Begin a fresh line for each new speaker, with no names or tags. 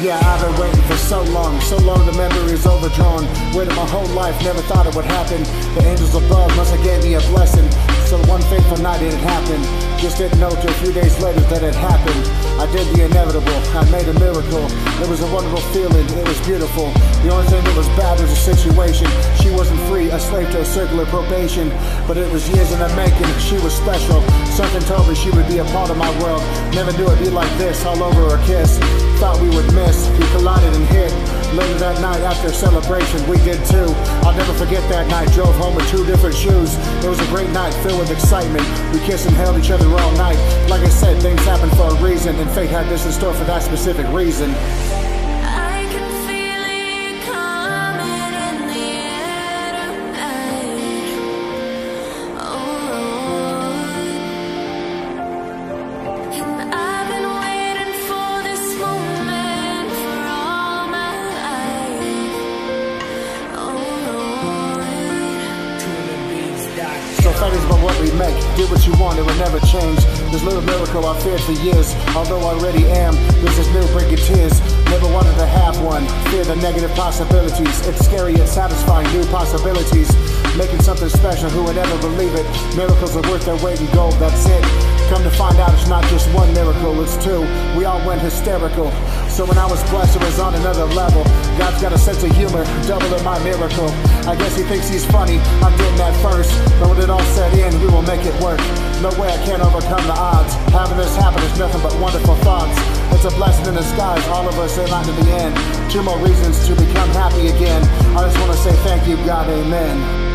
Yeah, I've been waiting for so long, so long the memory is overdrawn. Waited my whole life, never thought it would happen. The angels above must have gave me a blessing. So one fateful night it happened. Just didn't know till a few days later that it happened. I did the inevitable, I made a miracle. It was a wonderful feeling, it was beautiful. The only thing that was bad was the situation. She wasn't free, a slave to a circular probation. But it was years in the making, she was special. Something told me she would be a part of my world. Never knew it'd be like this, all over her kiss. Thought we would miss, we collided and hit. Later that night after a celebration, we did too. I'll never forget that night. Drove home with two different shoes. It was a great night filled with excitement. We kissed and held each other all night. Like I said, things happen for a reason, and fate had this in store for that specific reason. Make. Do what you want, it will never change. This little miracle I feared for years. Although I already am, this is new, bringing tears. Never wanted to have one. Fear the negative possibilities. It's scary yet satisfying, new possibilities. Making something special, who would ever believe it? Miracles are worth their weight in gold, that's it. Come to find out it's not just one miracle, it's two. We all went hysterical. So when I was blessed, it was on another level. God's got a sense of humor, double in my miracle. I guess he thinks he's funny, I'm getting that first. But when it all set in, we will make it work. No way I can't overcome the odds. Having this happen is nothing but wonderful thoughts. It's a blessing in disguise, all of us in line to the end. Two more reasons to become happy again. I just want to say thank you, God, amen.